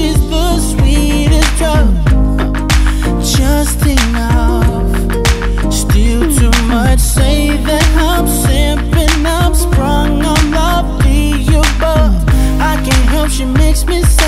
she's the sweetest drug. Just enough, still too much. Say that I'm I'm sprung above. I can't help, she makes me.